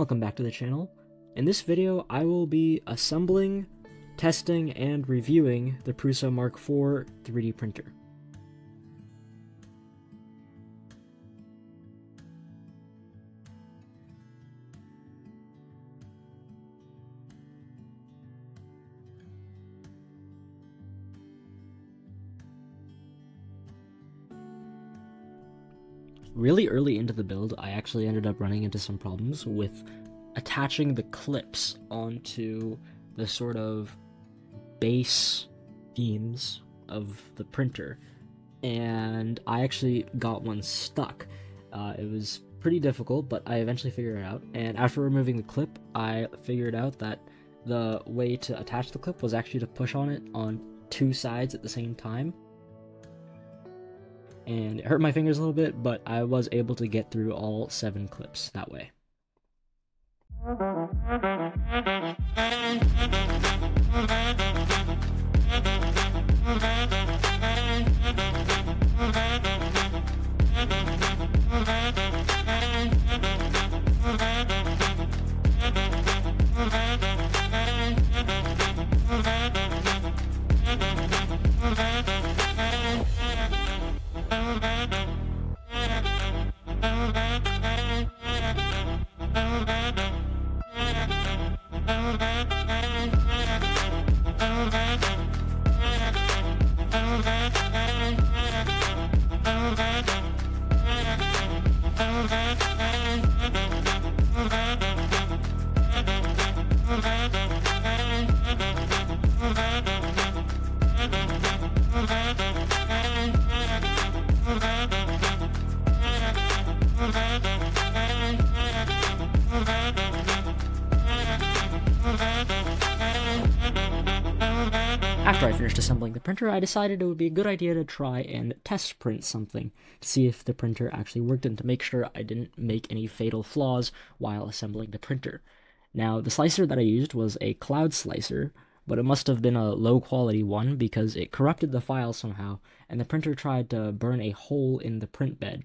Welcome back to the channel. In this video, I will be assembling, testing, and reviewing the Prusa Mark IV 3D printer. Really early into the build, I actually ended up running into some problems with attaching the clips onto the sort of base beams of the printer, and I actually got one stuck. Uh, it was pretty difficult, but I eventually figured it out. And after removing the clip, I figured out that the way to attach the clip was actually to push on it on two sides at the same time and it hurt my fingers a little bit, but I was able to get through all seven clips that way. After I finished assembling the printer, I decided it would be a good idea to try and test print something to see if the printer actually worked and to make sure I didn't make any fatal flaws while assembling the printer. Now, the slicer that I used was a cloud slicer, but it must have been a low quality one because it corrupted the file somehow, and the printer tried to burn a hole in the print bed.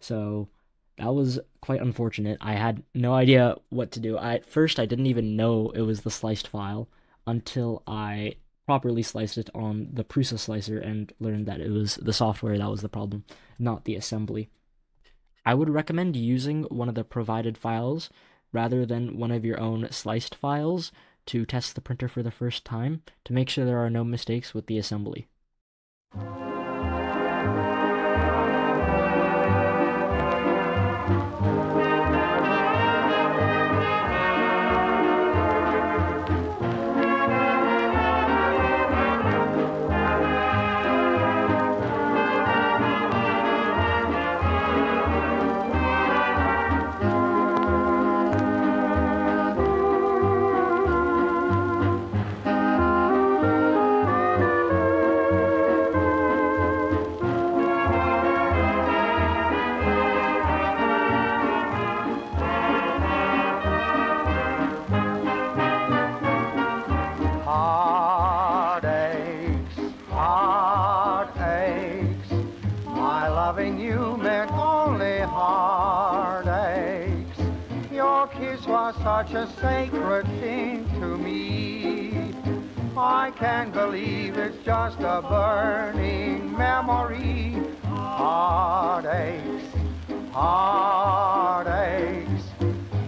So that was quite unfortunate. I had no idea what to do. I, at first, I didn't even know it was the sliced file until I properly sliced it on the Prusa slicer and learned that it was the software that was the problem, not the assembly. I would recommend using one of the provided files rather than one of your own sliced files to test the printer for the first time to make sure there are no mistakes with the assembly. Such a sacred thing to me. I can't believe it's just a burning memory. Heartaches, heartaches.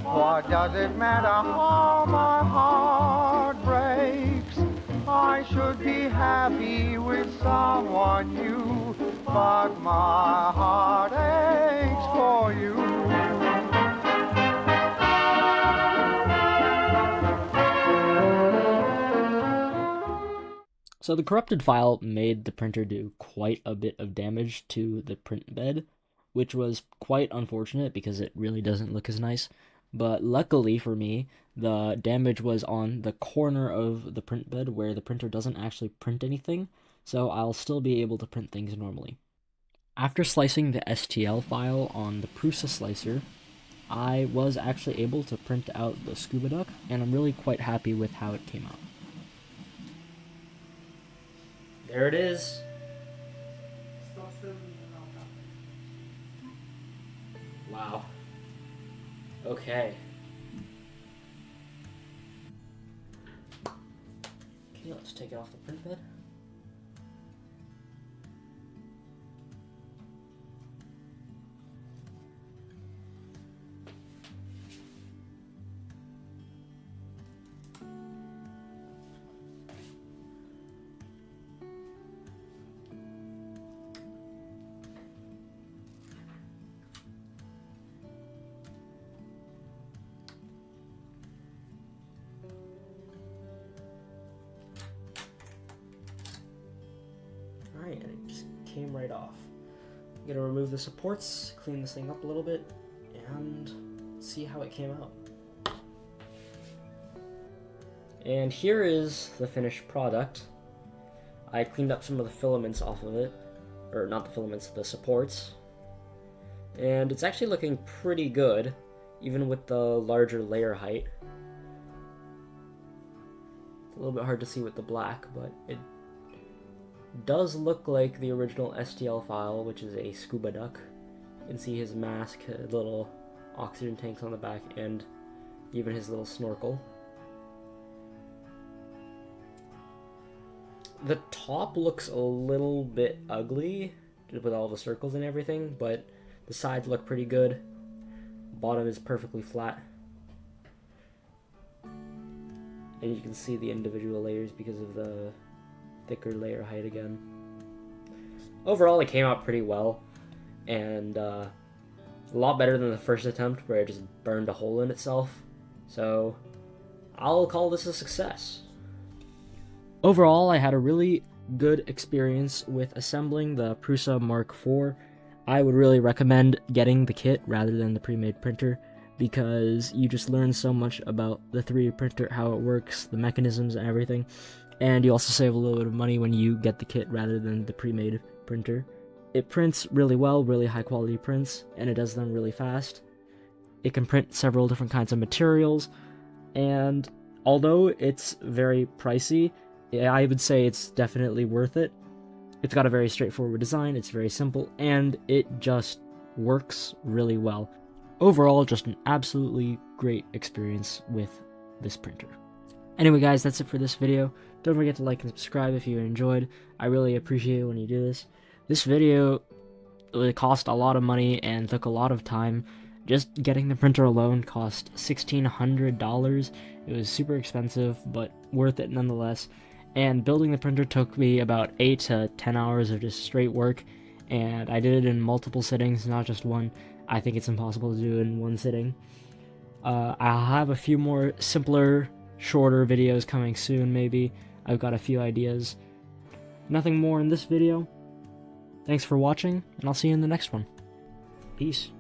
What does it matter how my heart breaks? I should be happy with someone new, but my heart aches for you. So the corrupted file made the printer do quite a bit of damage to the print bed, which was quite unfortunate because it really doesn't look as nice. But luckily for me, the damage was on the corner of the print bed where the printer doesn't actually print anything, so I'll still be able to print things normally. After slicing the STL file on the Prusa slicer, I was actually able to print out the scuba duck, and I'm really quite happy with how it came out. There it is. Wow. Okay. Okay, let's take it off the print bed. Came right off. I'm gonna remove the supports, clean this thing up a little bit, and see how it came out. And here is the finished product. I cleaned up some of the filaments off of it, or not the filaments, the supports. And it's actually looking pretty good, even with the larger layer height. It's a little bit hard to see with the black, but it does look like the original STL file, which is a scuba duck. You can see his mask, little oxygen tanks on the back, and even his little snorkel. The top looks a little bit ugly with all the circles and everything, but the sides look pretty good. Bottom is perfectly flat. And you can see the individual layers because of the thicker layer height again. Overall, it came out pretty well, and uh, a lot better than the first attempt where it just burned a hole in itself. So, I'll call this a success. Overall, I had a really good experience with assembling the Prusa Mark IV. I would really recommend getting the kit rather than the pre-made printer because you just learn so much about the 3D printer, how it works, the mechanisms and everything. And you also save a little bit of money when you get the kit rather than the pre-made printer. It prints really well, really high quality prints, and it does them really fast. It can print several different kinds of materials, and although it's very pricey, I would say it's definitely worth it. It's got a very straightforward design, it's very simple, and it just works really well. Overall, just an absolutely great experience with this printer. Anyway, guys, that's it for this video. Don't forget to like and subscribe if you enjoyed. I really appreciate it when you do this. This video it cost a lot of money and took a lot of time. Just getting the printer alone cost $1,600. It was super expensive, but worth it nonetheless. And building the printer took me about 8 to 10 hours of just straight work, and I did it in multiple sittings, not just one. I think it's impossible to do in one sitting. Uh, I'll have a few more simpler, shorter videos coming soon, maybe. I've got a few ideas. Nothing more in this video. Thanks for watching, and I'll see you in the next one. Peace.